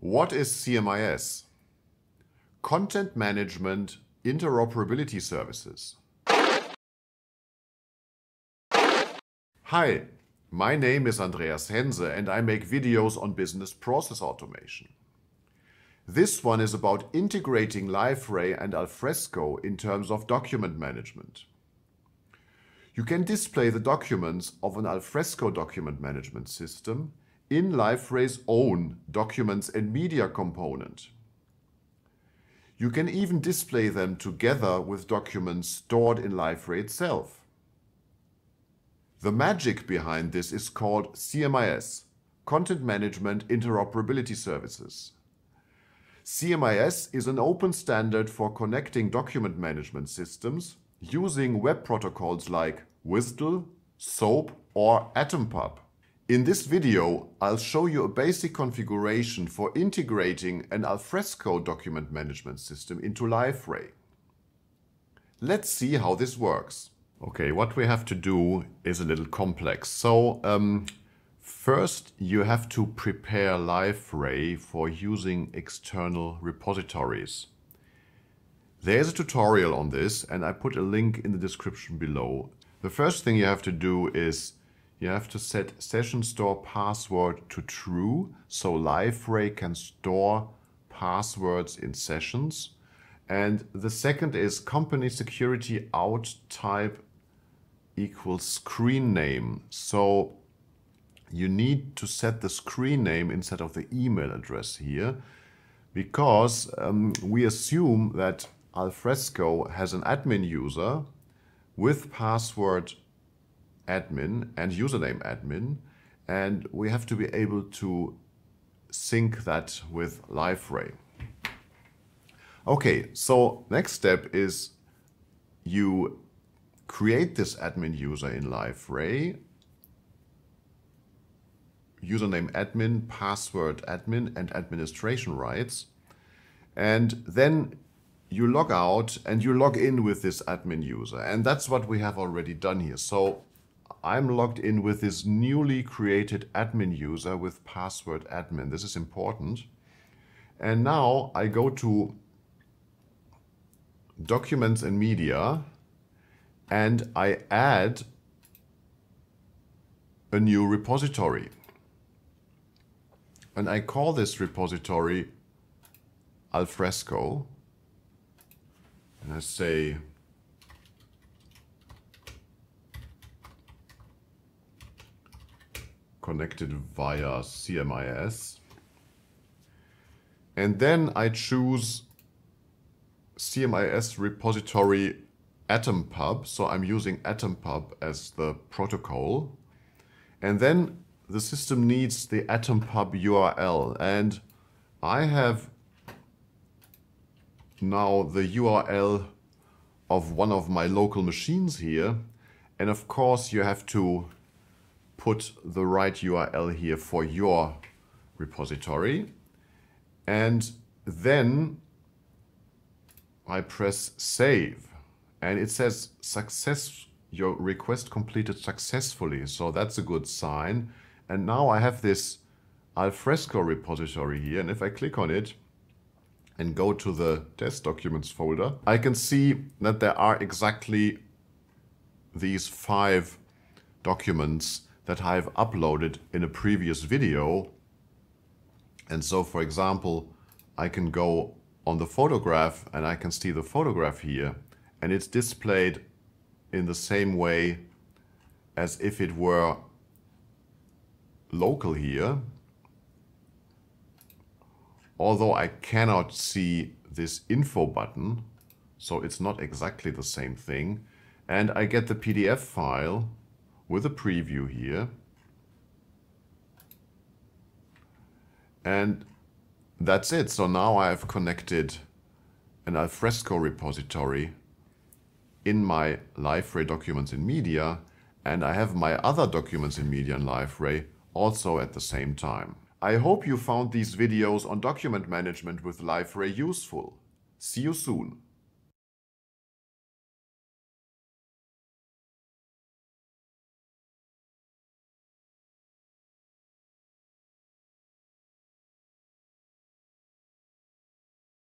What is CMIS? Content Management Interoperability Services. Hi, my name is Andreas Hense and I make videos on business process automation. This one is about integrating Liferay and Alfresco in terms of document management. You can display the documents of an Alfresco document management system in Liferay's own Documents and Media component. You can even display them together with documents stored in Liferay itself. The magic behind this is called CMIS, Content Management Interoperability Services. CMIS is an open standard for connecting document management systems using web protocols like WSDL, SOAP or AtomPub. In this video, I'll show you a basic configuration for integrating an Alfresco document management system into Liferay. Let's see how this works. Okay, what we have to do is a little complex. So um, First, you have to prepare Liferay for using external repositories. There's a tutorial on this and I put a link in the description below. The first thing you have to do is you have to set session store password to true so Liferay can store passwords in sessions. And the second is company security auth type equals screen name. So you need to set the screen name instead of the email address here because um, we assume that Alfresco has an admin user with password admin and username admin and we have to be able to sync that with Liferay. Okay, so next step is you create this admin user in Liferay username admin, password admin, and administration rights. And then you log out and you log in with this admin user. And that's what we have already done here. So I'm logged in with this newly created admin user with password admin. This is important. And now I go to Documents and Media and I add a new repository. And I call this repository alfresco. And I say connected via CMIS. And then I choose CMIS repository AtomPub. So I'm using AtomPub as the protocol. And then the system needs the AtomPub URL and I have now the URL of one of my local machines here and of course you have to put the right URL here for your repository. And then I press save. And it says success your request completed successfully. So that's a good sign. And now I have this Alfresco repository here. And if I click on it and go to the test documents folder, I can see that there are exactly these five documents that I've uploaded in a previous video. And so, for example, I can go on the photograph and I can see the photograph here and it's displayed in the same way as if it were local here, although I cannot see this info button, so it's not exactly the same thing. And I get the PDF file with a preview here. And that's it. So now I have connected an Alfresco repository in my Liferay documents in media, and I have my other documents in media in Liferay also at the same time. I hope you found these videos on document management with Liferay useful. See you soon.